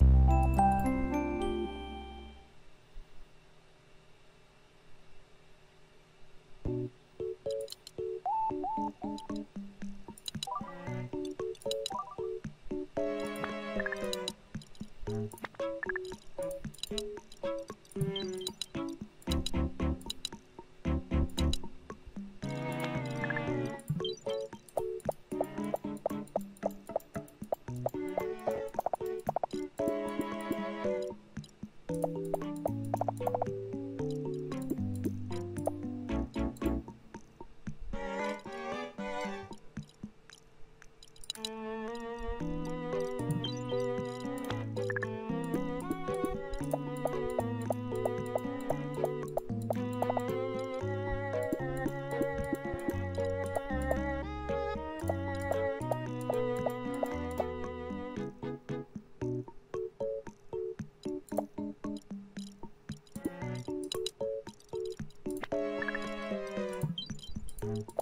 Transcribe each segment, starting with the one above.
Bye. Mm-hmm.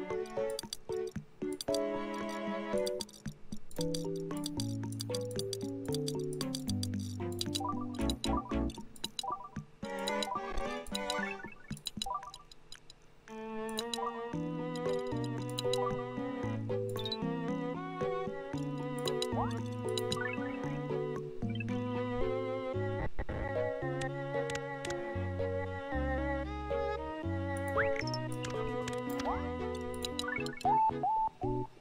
うん。